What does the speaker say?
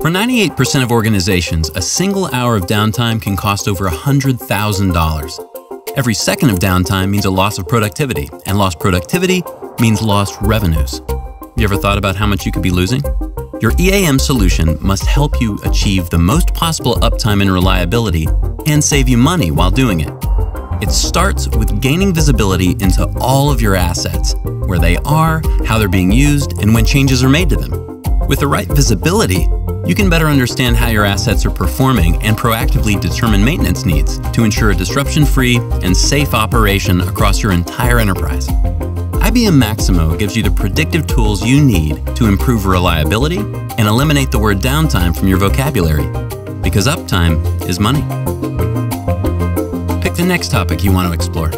For 98% of organizations, a single hour of downtime can cost over $100,000. Every second of downtime means a loss of productivity, and lost productivity means lost revenues. You ever thought about how much you could be losing? Your EAM solution must help you achieve the most possible uptime and reliability and save you money while doing it. It starts with gaining visibility into all of your assets, where they are, how they're being used, and when changes are made to them. With the right visibility, you can better understand how your assets are performing and proactively determine maintenance needs to ensure a disruption-free and safe operation across your entire enterprise. IBM Maximo gives you the predictive tools you need to improve reliability and eliminate the word downtime from your vocabulary, because uptime is money. Pick the next topic you want to explore.